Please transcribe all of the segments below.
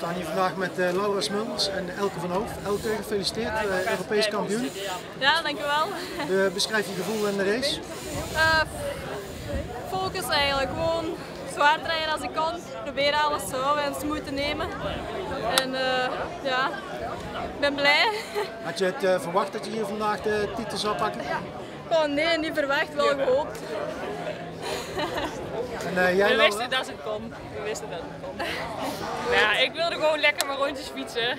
staan hier vandaag met uh, Laura Smulders en Elke van Hoof. Elke, gefeliciteerd, uh, Europees kampioen. Ja, dankjewel. Uh, beschrijf je gevoel in de race? focus eigenlijk, gewoon zwaar rijden als ik kan. Proberen alles zo en smooth te nemen. En ja, ik ben blij. Had je het verwacht dat je hier vandaag de titel zou pakken? Oh nee, niet verwacht, wel gehoopt. En, uh, jij we wisten dat het kon. We wisten dat het kon. ja, ik wilde gewoon lekker mijn rondjes fietsen.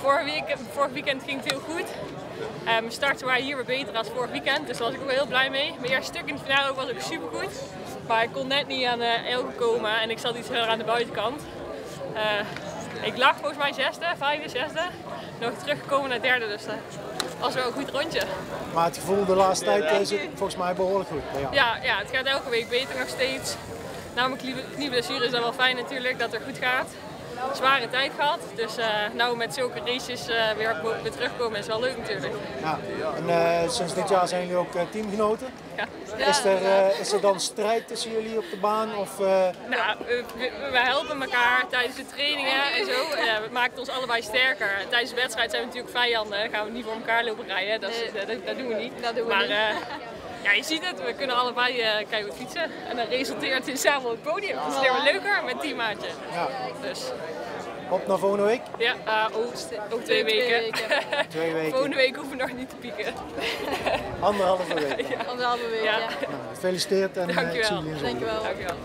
Vorig weekend, vorig weekend ging het heel goed. Mijn starten waren hier weer beter dan vorig weekend, dus daar was ik ook wel heel blij mee. Mijn eerste stuk in de finale was ook super goed. Maar ik kon net niet aan uh, Elke komen en ik zat iets verder aan de buitenkant. ik lag volgens mij zesde, vijfde, zesde. Nog teruggekomen naar derde, dus was wel een goed rondje. Maar het gevoel de laatste tijd is volgens mij behoorlijk goed. Ja. ja. Ja, het gaat elke week beter nog steeds. Na mijn knieblessure is dat wel fijn natuurlijk dat het goed gaat. Zware tijd gehad, dus uh, nou met zulke races uh, weer, weer terugkomen is wel leuk natuurlijk. Ja. En uh, sinds dit jaar zijn jullie ook teamgenoten? Ja. Is, er, is er dan strijd tussen jullie op de baan? Of, Nou, we, we, helpen elkaar tijdens de trainingen en zo. het maakt ons allebei sterker. Tijdens de wedstrijd zijn we natuurlijk vijanden, gaan we niet voor elkaar lopen rijden. Dat, is, dat, dat, doen we niet. Dat doen we maar, niet. Ja, je ziet het, we kunnen allebei uh, keihard fietsen. En dat resulteert in samen op het podium. Dat is helemaal leuker met teammaatje. Ja. Dus. Op naar volgende week? Ja, uh, ook, ook twee, weken. weken. twee weken. Volgende week hoeven we nog niet te pieken. Anderhalve week. Ja. Anderhalve week, ja. ja. Nou, gefeliciteerd en Dankjewel. Uh, ik zie jullie in Dankjewel. Dankjewel.